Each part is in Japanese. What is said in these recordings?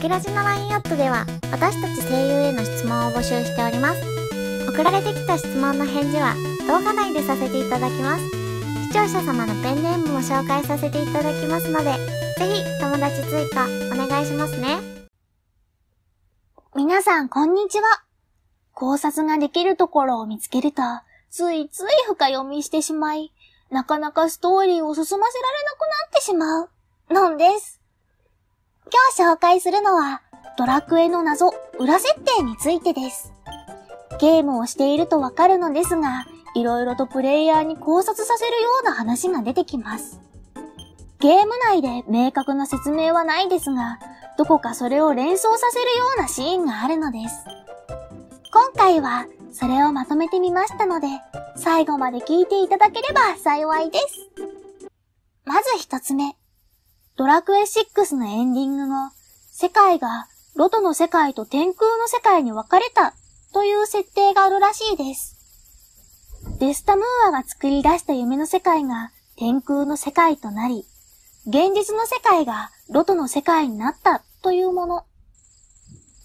キラジの LINE アットでは私たち声優への質問を募集しております。送られてきた質問の返事は動画内でさせていただきます。視聴者様のペンネームも紹介させていただきますので、ぜひ友達追加お願いしますね。皆さん、こんにちは。考察ができるところを見つけると、ついつい深読みしてしまい、なかなかストーリーを進ませられなくなってしまう、のんです。今日紹介するのは、ドラクエの謎、裏設定についてです。ゲームをしているとわかるのですが、いろいろとプレイヤーに考察させるような話が出てきます。ゲーム内で明確な説明はないですが、どこかそれを連想させるようなシーンがあるのです。今回はそれをまとめてみましたので、最後まで聞いていただければ幸いです。まず一つ目。ドラクエ6のエンディング後、世界がロトの世界と天空の世界に分かれたという設定があるらしいです。デスタムーアが作り出した夢の世界が天空の世界となり、現実の世界がロトの世界になったというもの。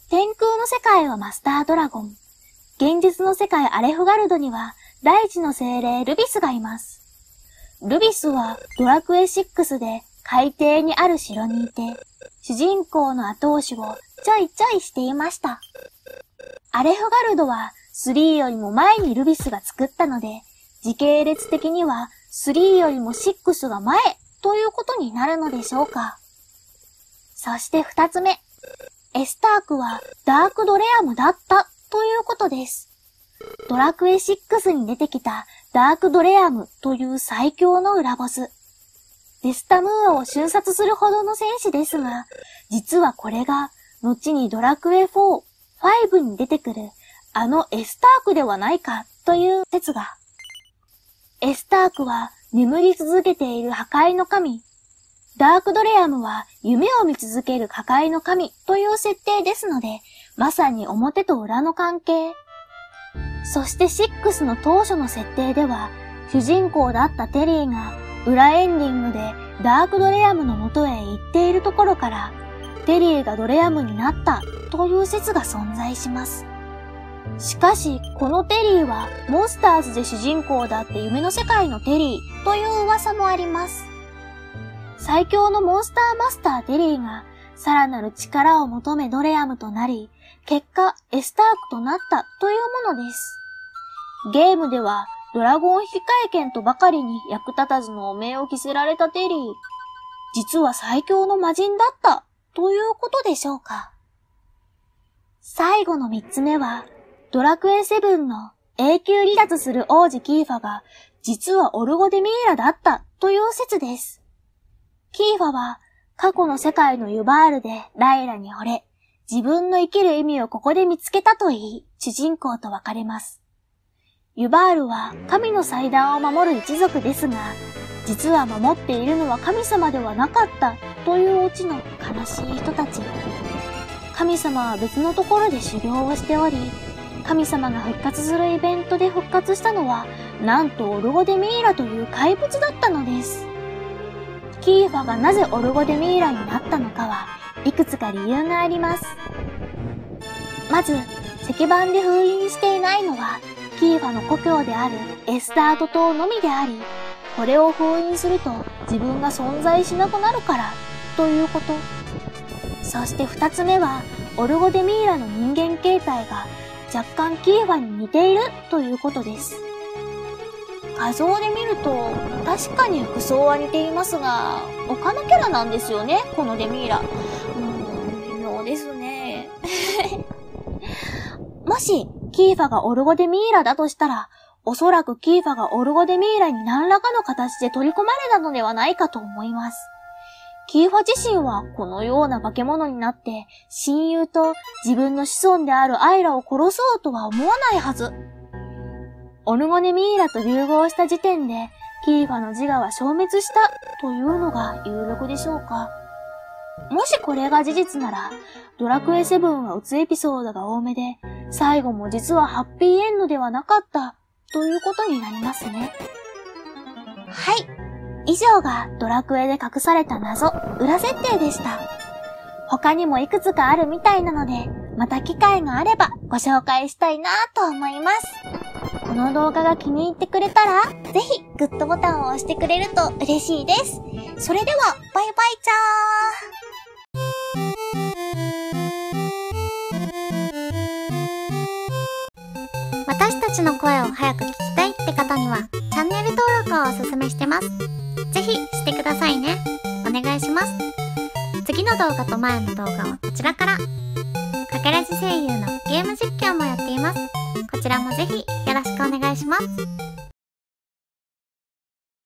天空の世界はマスタードラゴン。現実の世界アレフガルドには大地の精霊ルビスがいます。ルビスはドラクエ6で海底にある城にいて、主人公の後押しをちょいちょいしていました。アレフガルドは3よりも前にルビスが作ったので、時系列的には3よりも6が前ということになるのでしょうか。そして二つ目、エスタークはダークドレアムだったということです。ドラクエ6に出てきたダークドレアムという最強の裏ボス。デスタムーアを瞬殺するほどの戦士ですが、実はこれが、後にドラクエ4、5に出てくる、あのエスタークではないか、という説が。エスタークは眠り続けている破壊の神。ダークドレアムは夢を見続ける破壊の神という設定ですので、まさに表と裏の関係。そして6の当初の設定では、主人公だったテリーが裏エンディングでダークドレアムの元へ行っているところから、テリーがドレアムになったという説が存在します。しかし、このテリーはモンスターズで主人公だって夢の世界のテリーという噂もあります。最強のモンスターマスターテリーがさらなる力を求めドレアムとなり、結果エスタークとなったというものです。ゲームではドラゴン引換券とばかりに役立たずの汚名を着せられたテリー。実は最強の魔人だったということでしょうか。最後の三つ目は、ドラクエ7の永久離脱する王子キーファが実はオルゴデミーラだったという説です。キーファは過去の世界のユバールでライラに惚れ、自分の生きる意味をここで見つけたと言い、主人公と別れます。ユバールは神の祭壇を守る一族ですが、実は守っているのは神様ではなかったというオチの悲しい人たち。神様は別のところで修行をしており、神様が復活するイベントで復活したのは、なんとオルゴデミーラという怪物だったのです。キーファがなぜオルゴデミーラになったのかは、いくつか理由があります。まず、石板で封印していないのは、キーファの故郷であるエスタート島のみであり、これを封印すると自分が存在しなくなるからということ。そして二つ目は、オルゴデミーラの人間形態が若干キーファに似ているということです。画像で見ると確かに服装は似ていますが、他のキャラなんですよね、このデミーラ。うーん、微妙ですね。もし、キーファがオルゴデミーラだとしたら、おそらくキーファがオルゴデミーラに何らかの形で取り込まれたのではないかと思います。キーファ自身はこのような化け物になって親友と自分の子孫であるアイラを殺そうとは思わないはず。オルゴデミーラと融合した時点でキーファの自我は消滅したというのが有力でしょうか。もしこれが事実なら、ドラクエ7は打つエピソードが多めで、最後も実はハッピーエンドではなかったということになりますね。はい。以上がドラクエで隠された謎、裏設定でした。他にもいくつかあるみたいなので、また機会があればご紹介したいなと思います。この動画が気に入ってくれたら、ぜひグッドボタンを押してくれると嬉しいです。それでは、バイバイチャー私たちの声を早く聞きたいって方には、チャンネル登録をおすすめしてます。ぜひしてくださいね。お願いします。次の動画と前の動画はこちらから。かけらじ声優のゲーム実況もやっています。こちらもぜひよろしくお願いします。